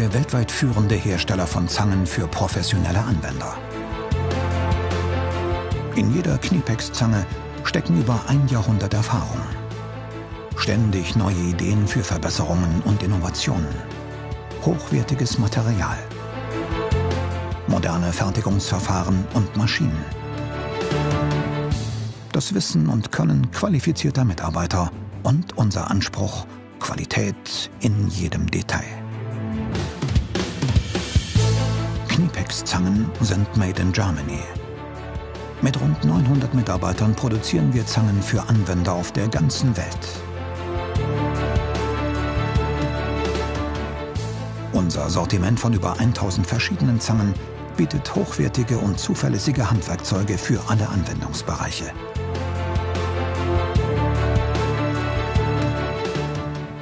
der weltweit führende Hersteller von Zangen für professionelle Anwender. In jeder Kniepex-Zange stecken über ein Jahrhundert Erfahrung. Ständig neue Ideen für Verbesserungen und Innovationen. Hochwertiges Material. Moderne Fertigungsverfahren und Maschinen. Das Wissen und Können qualifizierter Mitarbeiter und unser Anspruch, Qualität in jedem Detail. Kniepex-Zangen sind made in Germany. Mit rund 900 Mitarbeitern produzieren wir Zangen für Anwender auf der ganzen Welt. Unser Sortiment von über 1000 verschiedenen Zangen bietet hochwertige und zuverlässige Handwerkzeuge für alle Anwendungsbereiche.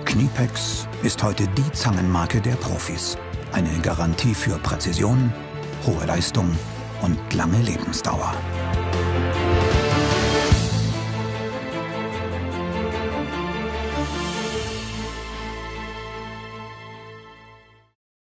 Kniepex ist heute die Zangenmarke der Profis. Eine Garantie für Präzision, hohe Leistung und lange Lebensdauer.